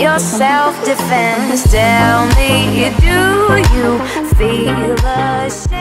your self-defense Tell me, do you feel ashamed?